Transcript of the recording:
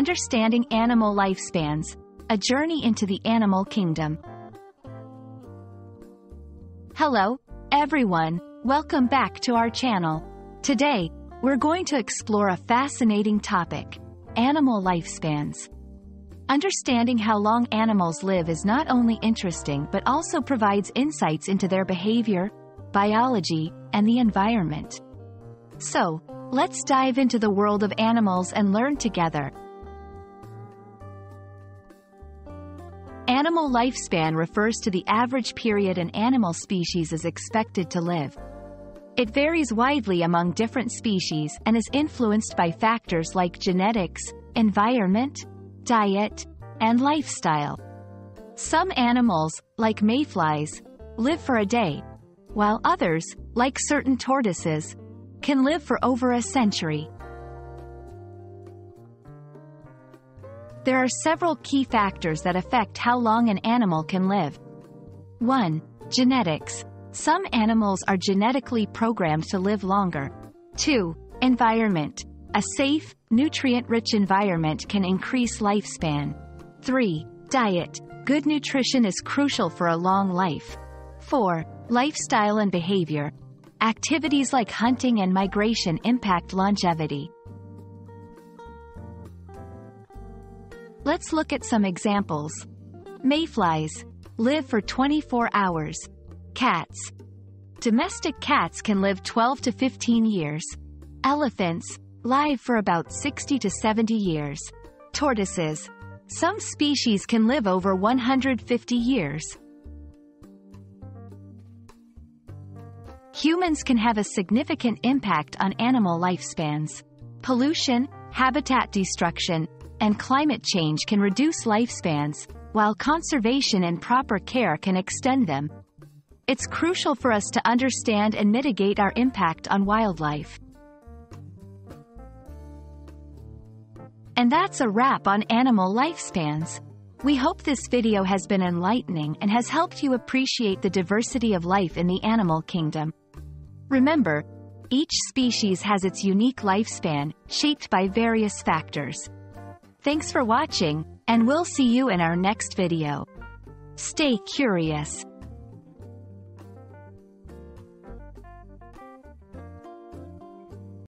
Understanding Animal Lifespans, a journey into the animal kingdom. Hello, everyone, welcome back to our channel. Today, we're going to explore a fascinating topic, animal lifespans. Understanding how long animals live is not only interesting but also provides insights into their behavior, biology, and the environment. So, let's dive into the world of animals and learn together. Animal lifespan refers to the average period an animal species is expected to live. It varies widely among different species and is influenced by factors like genetics, environment, diet, and lifestyle. Some animals, like mayflies, live for a day, while others, like certain tortoises, can live for over a century. There are several key factors that affect how long an animal can live. 1. Genetics. Some animals are genetically programmed to live longer. 2. Environment. A safe, nutrient-rich environment can increase lifespan. 3. Diet. Good nutrition is crucial for a long life. 4. Lifestyle and behavior. Activities like hunting and migration impact longevity. Let's look at some examples. Mayflies live for 24 hours. Cats. Domestic cats can live 12 to 15 years. Elephants live for about 60 to 70 years. Tortoises. Some species can live over 150 years. Humans can have a significant impact on animal lifespans. Pollution, habitat destruction, and climate change can reduce lifespans, while conservation and proper care can extend them. It's crucial for us to understand and mitigate our impact on wildlife. And that's a wrap on animal lifespans. We hope this video has been enlightening and has helped you appreciate the diversity of life in the animal kingdom. Remember, each species has its unique lifespan, shaped by various factors. Thanks for watching, and we'll see you in our next video. Stay curious.